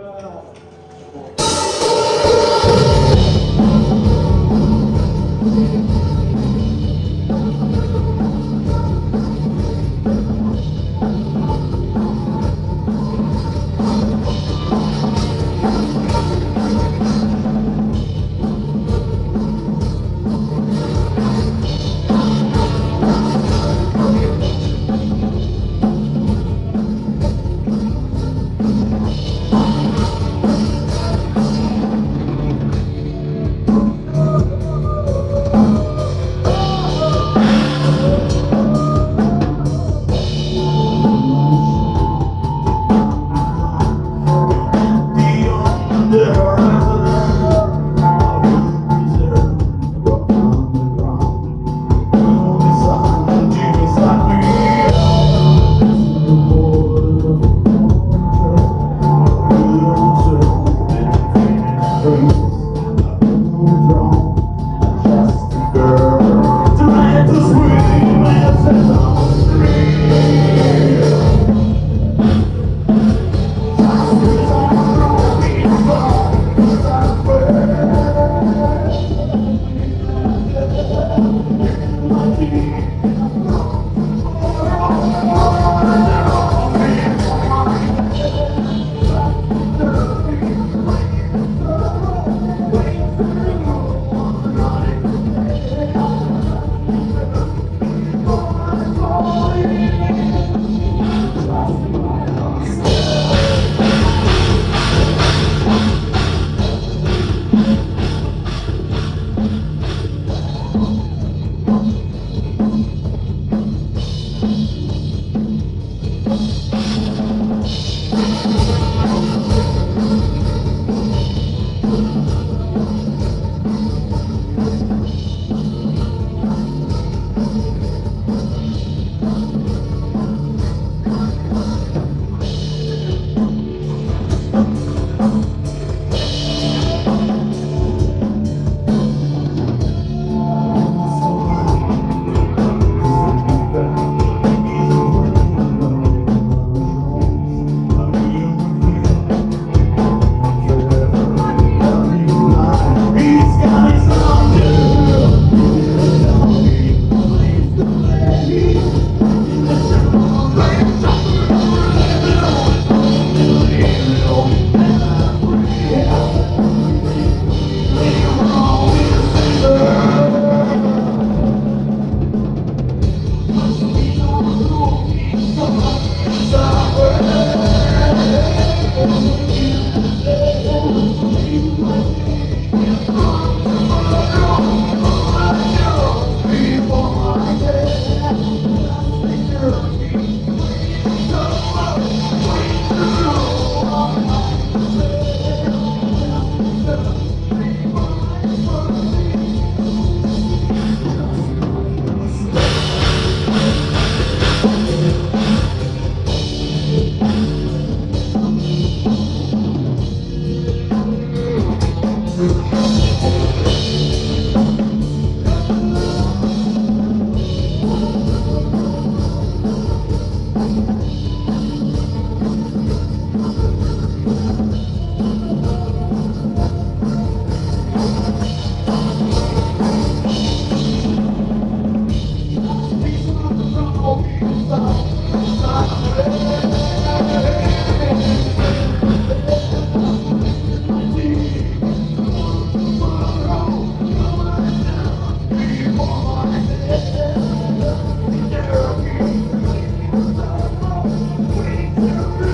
どうぞ。there. We.